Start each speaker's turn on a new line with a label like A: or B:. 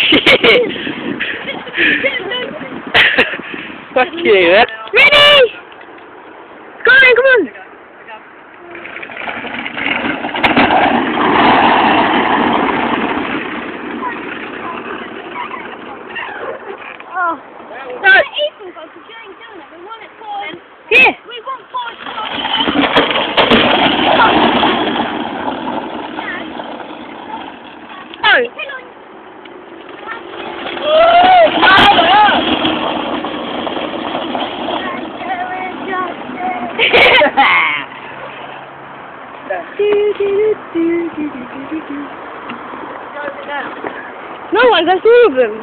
A: Shit. Fuck you. eh?
B: Ready? Come on, come on. Oh. No. Oh. No one can see them.